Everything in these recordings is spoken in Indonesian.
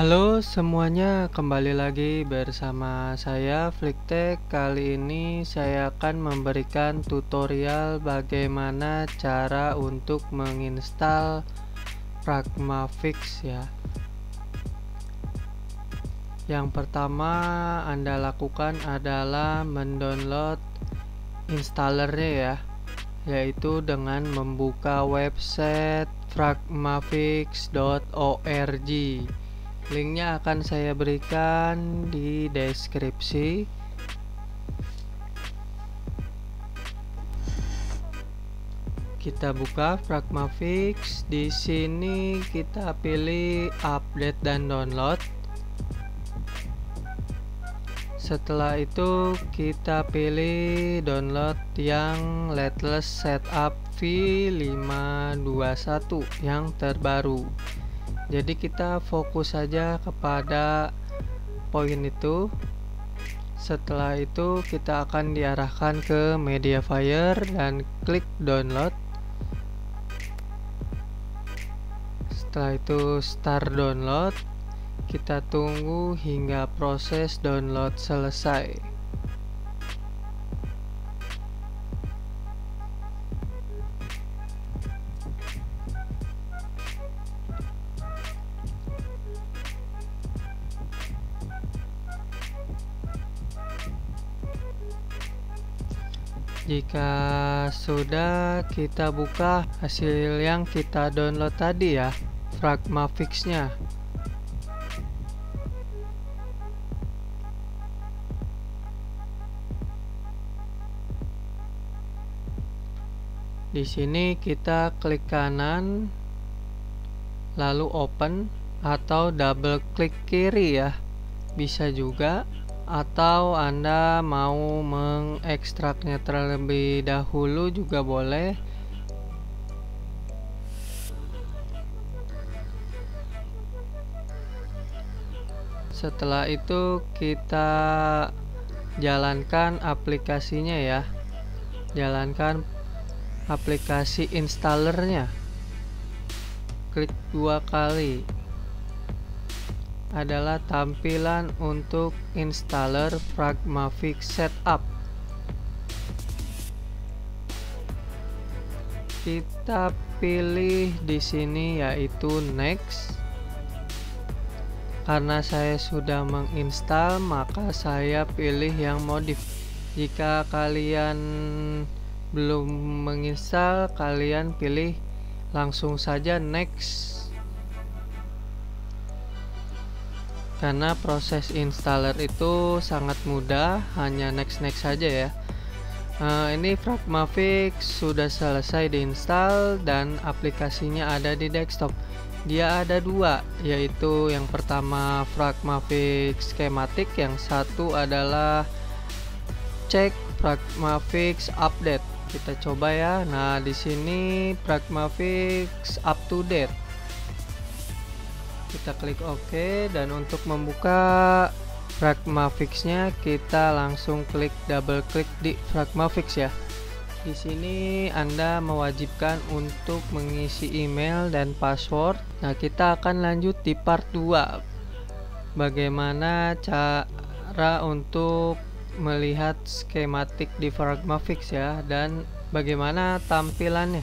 Halo semuanya, kembali lagi bersama saya Flicktek. Kali ini saya akan memberikan tutorial bagaimana cara untuk menginstal Pragmafix ya. Yang pertama Anda lakukan adalah mendownload installernya ya, yaitu dengan membuka website pragmafix.org linknya akan saya berikan di deskripsi. Kita buka Pragmafix di sini kita pilih update dan download. Setelah itu kita pilih download yang Letless Setup V521 yang terbaru jadi kita fokus saja kepada poin itu. Setelah itu kita akan diarahkan ke Mediafire dan klik download. Setelah itu start download. Kita tunggu hingga proses download selesai jika sudah kita buka hasil yang kita download tadi ya Pragmafix-nya di sini kita klik kanan lalu open atau double klik kiri ya. Bisa juga atau Anda mau mengekstraknya terlebih dahulu juga boleh. Setelah itu kita jalankan aplikasinya ya. Jalankan aplikasi installernya. Klik dua kali adalah tampilan untuk installer Pragmafix Setup. Kita pilih di sini yaitu next. Karena saya sudah menginstal, maka saya pilih yang modif. Jika kalian belum menginstal, kalian pilih langsung saja next karena proses installer itu sangat mudah hanya next next saja ya. Uh, ini Pragmafix sudah selesai diinstal dan aplikasinya ada di desktop. Dia ada dua yaitu yang pertama Pragmafix schematic yang satu adalah cek Pragmafix update. Kita coba ya. Nah di sini Pragmafix up to date kita klik OK dan untuk membuka Pragmafix-nya kita langsung klik double klik di Pragmafix ya. Di sini Anda mewajibkan untuk mengisi email dan password. Nah, kita akan lanjut di part 2. Bagaimana cara untuk melihat skematik di Pragmafix ya dan bagaimana tampilannya.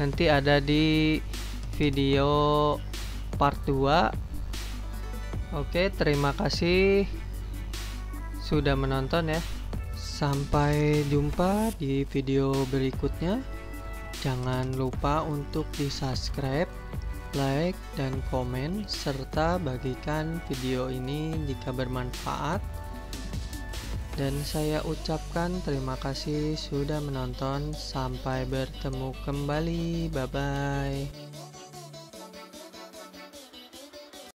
Nanti ada di video part 2 Oke terima kasih sudah menonton ya. Sampai jumpa di video berikutnya. Jangan lupa untuk di subscribe like dan komen serta bagikan video ini jika bermanfaat. Dan saya ucapkan terima kasih sudah menonton. Sampai bertemu kembali. Bye bye